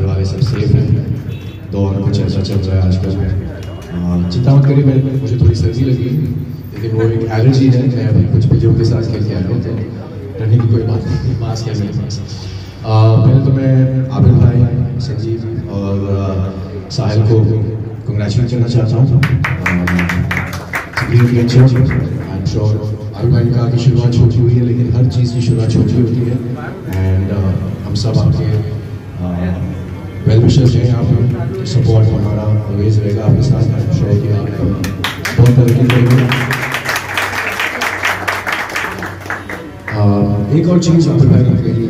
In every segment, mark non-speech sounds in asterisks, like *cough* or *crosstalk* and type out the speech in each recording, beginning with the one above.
घर सब सेफ़ हैं दौर कुछ ऐसा चल रहा है आजकल। में मत करिए, मैं, मुझे थोड़ी सर्दी लगी लेकिन वो एक एलर्जी है, मैं अभी कुछ वीडियो के साथ खेल के आया हूँ तो डरने की कोई बात नहीं, मास्क है मेरे पास। पहले तो मैं आबिद भाई, संजीव और साहिल को कंग्रेचुलेट करना चाहता हूँ। आई एम श्योर ने कहा कि शुरुआत छोटी हुई है, लेकिन हर चीज़ की शुरुआत छोटी होती है। एंड हम सब आपके वेल विशर्स हैं आप सपोर्ट हमारा ऑलवेज रहेगा आपके साथ एम श्योर बहुत तरक्की करेंगे एक और चीज़ आप भाई ने कही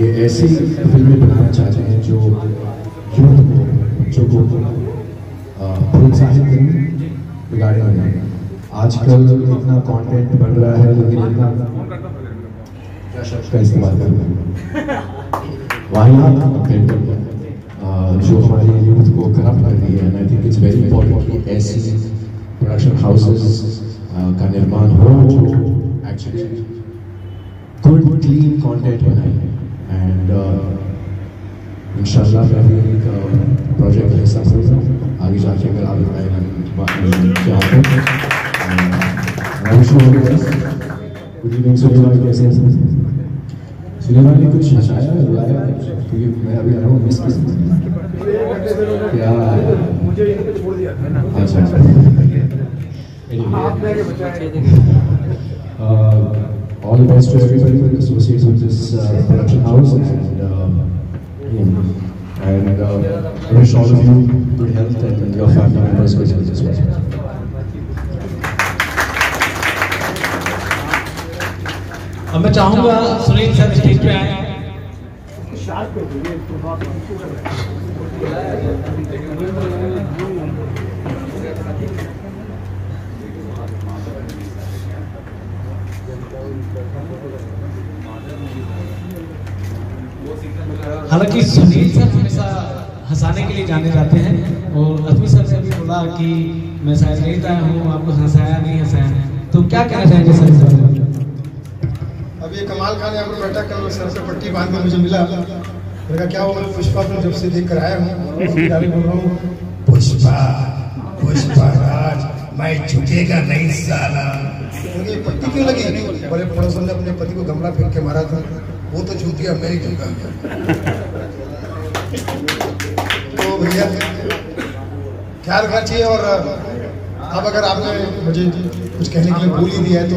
ये ऐसी फ़िल्में बनाना चाहते हैं जो यूथ को बच्चों को प्रोत्साहित करें, बिगाड़े आजकल इतना कंटेंट बन रहा है, लेकिन इतना का इस्तेमाल कर रहे हैं? वाहियात है जो हमारे यूथ को करप्ट कर रही है I think it's very important कि ऐसी प्रोडक्शन हाउसेस का निर्माण हो, जो एक्चुअली गुड क्लीन कंटेंट बनाए। एंड इंशाल्लाह मैं एक प्रोजेक्ट में हिस्सा आगे जाके अगर आप चाहते गुड इवनिंग सुनील भाई हैं भाई ने कुछ हंसाया है रुलाया क्योंकि मैं अभी आया हूँ मिस क्या अच्छा uh, all the best to everybody that associates with this uh, production house and uh, and uh, wish all of you good health and your family members good health as well. अब मैं चाहूँगा Sunil sir stage पे आए। हालाँकि Sunil sir हमेशा हंसाने के लिए जाने जाते हैं और अजमी सर से भी बोला कि मैं शायद नहीं आया हूँ, आपको हंसाया नहीं, हंसाया तो क्या कहना चाहेंगे सर कमाल खान यहाँ पर बैठा कल सर से पट्टी बाँध के मुझे मिला। मेरा क्या हुआ? मैं पुष्पा को जब से देख कर आया हूँ पुष्पा पुष्पा राज, मैं झुकेगा नहीं साला। क्योंकि पट्टी क्यों लगी? बोले, पड़ोसन ने अपने पति को गमला फेंक के मारा था, वो तो झूठ गया मैं ही। झुका तो भैया, ख्याल रखना चाहिए और अब अगर आपने मुझे कुछ कहने के लिए बोल ही दिया है तो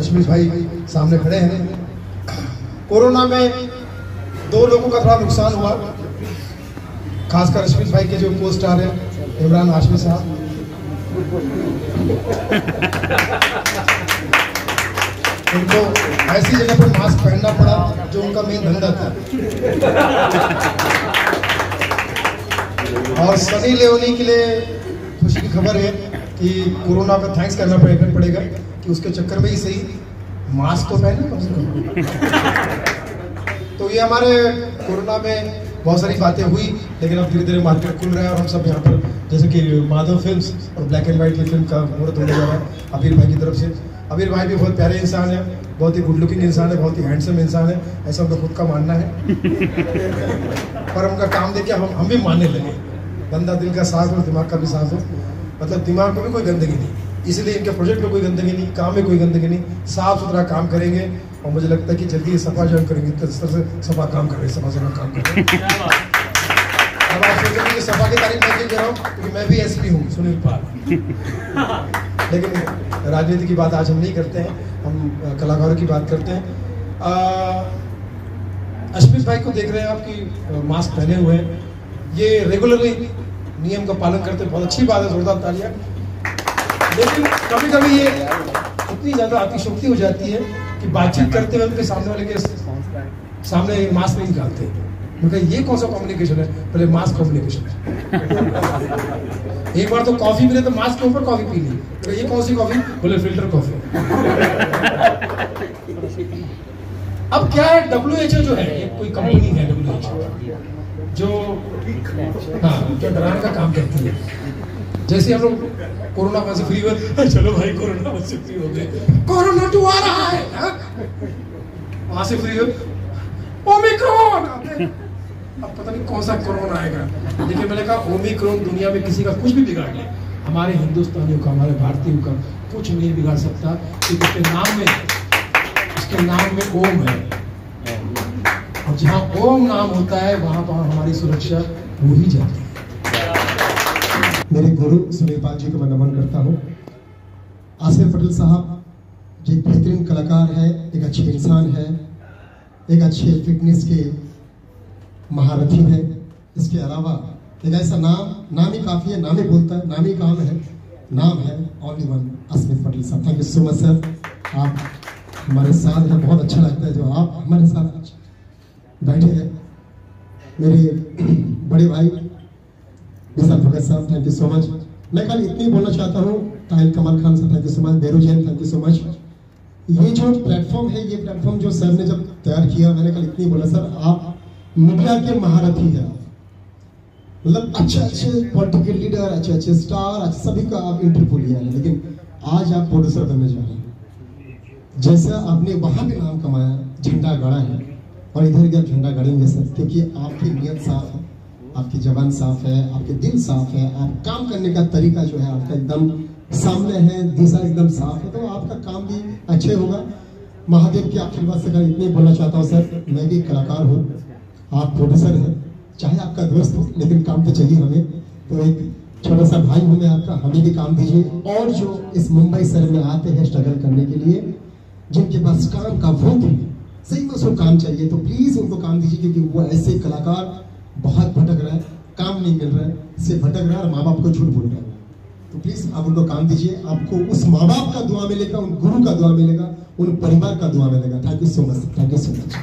अश्मीश भाई सामने खड़े हैं। कोरोना में दो लोगों का थोड़ा नुकसान हुआ। खासकर अश्मीश भाई के जो को स्टार है, इमरान हाशमी साहब। उनको ऐसी जगह पर मास्क पहनना पड़ा जो उनका मेन धंधा था। और सनी लेओनी के लिए खुशी की खबर है कि कोरोना का थैंक्स करना पड़ेगा कि उसके चक्कर में ही सही। मास्क तो पहने *laughs* तो ये हमारे कोरोना में बहुत सारी बातें हुई, लेकिन अब धीरे धीरे मार्केट खुल रहा है और हम सब यहाँ पर, जैसे कि माधव फिल्म्स और ब्लैक एंड व्हाइट की फ़िल्म का मुहूर्त होने जा रहा है, अबीर भाई की तरफ़ से। अबीर भाई भी बहुत प्यारे इंसान है, बहुत ही गुड लुकिंग इंसान है, बहुत ही हैंडसम इंसान है, ऐसा उनका खुद का मानना है। *laughs* पर उनका काम देख के हम हम भी मानने लगे। बंदा दिल का साफ़ हो, दिमाग का भी साफ़ हो मतलब दिमाग में भी कोई गंदगी नहीं। इसलिए इनके प्रोजेक्ट में कोई गंदगी नहीं काम में कोई गंदगी नहीं साफ़ सुथरा काम करेंगे और मुझे लगता है कि जल्दी ये सफ़ा ज्वाइन करेंगे तो इस तरह से सफ़ा काम कर रहे हैं सफ़ा सफ़ा काम कर रहे अब आप सोचेंगे कि सफ़ा की तारीफ़ मैं क्यों कर रहा हूँ? क्योंकि मैं भी एसपी हूँ सुनील पाल। लेकिन राजनीति की बात आज हम नहीं करते हैं हम कलाकारों की बात करते हैं। अश्मित भाई को देख रहे हैं आपकी मास्क पहने हुए हैं। ये रेगुलरली नियम का पालन करते हैं बहुत अच्छी बात है जोरदार तालियाँ। लेकिन कभी कभी ये इतनी ज़्यादा अतिशोक्ति हो जाती है कि बातचीत करते हुए उनके सामने वाले के सामने मास्क नहीं निकालते। उनका ये कौन सा कम्युनिकेशन है? पहले मास्क कम्युनिकेशन है। *laughs* एक बार तो कॉफ़ी मिले तो मास्क के ऊपर कॉफ़ी पी ली। तो ये कौन सी कॉफ़ी बोले फ़िल्टर कॉफ़ी *laughs* अब क्या है? डब्ल्यू एच ओ जो है ये कोई कंपनी है डब्ल्यू एच ओ जो हाँ जो डराने का काम करती है। जैसे हम लोग कोरोना वहाँ से फ्री हुए चलो भाई, कोरोना वहाँ से फ्री हो गए। कोरोना टू आ रहा है हाँ? वहाँ से फ्री हुए। ओमिक्रॉन अब पता नहीं कौन सा कोरोना आएगा। लेकिन मैंने कहा ओमिक्रॉन दुनिया में किसी का कुछ भी बिगाड़ ले। हमारे हिंदुस्तानियों का, हमारे भारतीयों का कुछ नहीं बिगाड़ सकता। क्योंकि उसके नाम में उसके नाम में ओम है। और जहाँ ओम नाम होता है, वहाँ पर हमारी सुरक्षा हो ही जाती है। मेरे गुरु सुनील पाल जी को मैं नमन करता हूँ। आसिफ पटेल साहब, जो एक बेहतरीन कलाकार है, एक अच्छे इंसान है, एक अच्छे फिटनेस के महारथी है। इसके अलावा एक ऐसा नाम नाम ही काफ़ी है, नाम ही बोलता है, नाम ही काम है, नाम है ओनली वन अस्मित पटेल साहब। Thank you so much sir आप हमारे साथ हैं, बहुत अच्छा लगता है जो आप हमारे साथ बैठे हैं। मेरे बड़े भाई विशाल भगत साहब थैंक यू सो मच मैं कल इतनी बोलना चाहता हूँ, ताहिल कमल खान साहब thank you so much Beru Jain thank you so much ये जो प्लेटफॉर्म है, ये प्लेटफॉर्म जो सर ने जब तैयार किया, मैंने कल इतनी बोला सर आप मीडिया के महारथी हैं। मतलब अच्छे अच्छे पॉलिटिकल लीडर अच्छे अच्छे स्टार अच्छे सभी का आप इंटरव्यू लिया है, लेकिन आज आप प्रोड्यूसर बनने जा रहे हैं। जैसा आपने वहाँ भी नाम कमाया, झंडा गाड़ा है और इधर आप झंडा गाड़ेंगे सर क्योंकि आपकी नीयत साफ़ है। आपकी जबान साफ़ है, आपके दिल साफ़ है, आप काम करने का तरीका जो है आपका एकदम सामने है, दिशा एकदम साफ़ है तो आपका काम भी अच्छे होगा। महादेव की आशीर्वाद से इतने बोलना चाहता हूँ, सर, मैं भी कलाकार हूँ, आप प्रोड्यूसर हैं, चाहे आपका दोस्त हो, लेकिन काम तो चाहिए हमें। तो एक छोटा सा भाई हूँ मैं आपका, हमें भी काम दीजिए। और जो इस मुंबई शहर में आते हैं स्ट्रगल करने के लिए, जिनके पास काम का वो भी, सही में उसको काम चाहिए तो प्लीज़ उनको काम दीजिए, क्योंकि वो ऐसे कलाकार बहुत भटक काम नहीं मिल रहा है सिर्फ़ भटक रहा है और माँ बाप को झूठ बोल रहा है। तो प्लीज़ आप उनको काम दीजिए। आपको उस माँ बाप का दुआ मिलेगा, उन गुरु का दुआ मिलेगा, उन परिवार का दुआ मिलेगा। Thank you so much thank you so much